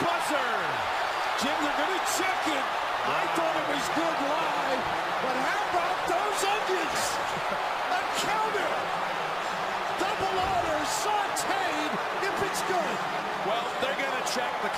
Buzzer! Jim, they're going to check it. I thought it was good live, but how about those onions? A counter. Double order, sauteed, if it's good. Well, they're going to check the